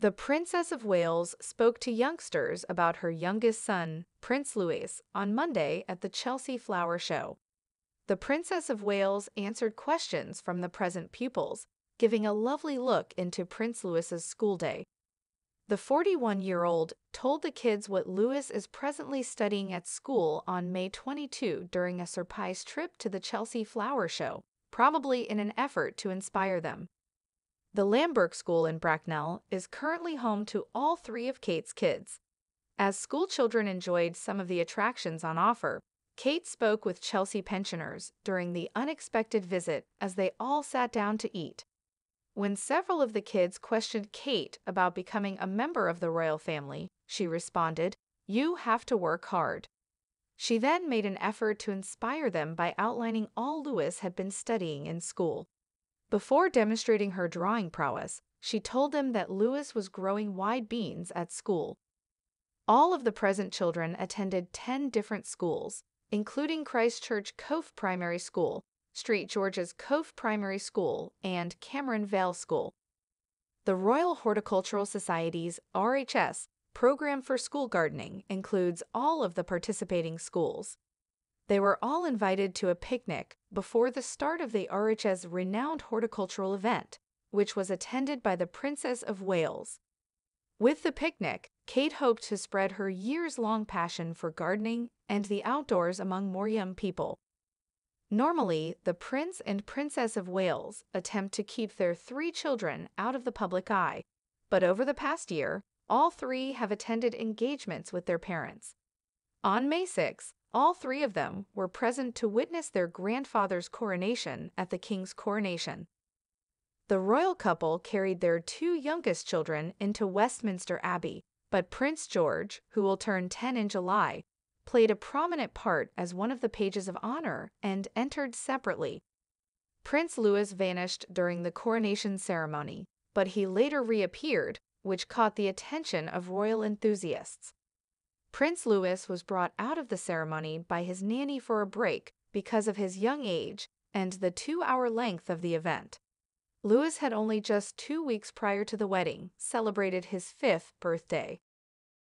The Princess of Wales spoke to youngsters about her youngest son, Prince Louis, on Monday at the Chelsea Flower Show. The Princess of Wales answered questions from the present pupils, giving a lovely look into Prince Louis's school day. The 41 year old told the kids what Louis is presently studying at school on May 22 during a surprise trip to the Chelsea Flower Show, probably in an effort to inspire them. The Lambrook School in Bracknell is currently home to all three of Kate's kids. As school children enjoyed some of the attractions on offer, Kate spoke with Chelsea pensioners during the unexpected visit as they all sat down to eat. When several of the kids questioned Kate about becoming a member of the royal family, she responded, You have to work hard. She then made an effort to inspire them by outlining all Louis had been studying in school. Before demonstrating her drawing prowess, she told them that Louis was growing wide beans at school. All of the present children attended 10 different schools, including Christchurch Cove Primary School, St. George's Cove Primary School, and Cameron Vale School. The Royal Horticultural Society's RHS program for school gardening includes all of the participating schools. They were all invited to a picnic before the start of the RHS renowned horticultural event, which was attended by the Princess of Wales. With the picnic, Kate hoped to spread her years long passion for gardening and the outdoors among more young people. Normally, the Prince and Princess of Wales attempt to keep their three children out of the public eye, but over the past year, all three have attended engagements with their parents. On May 6, all three of them were present to witness their grandfather's coronation at the king's coronation. The royal couple carried their two youngest children into Westminster Abbey, but Prince George, who will turn 10 in July, played a prominent part as one of the pages of honor and entered separately. Prince Louis vanished during the coronation ceremony, but he later reappeared, which caught the attention of royal enthusiasts. Prince Louis was brought out of the ceremony by his nanny for a break because of his young age and the two hour length of the event. Louis had only just two weeks prior to the wedding celebrated his fifth birthday.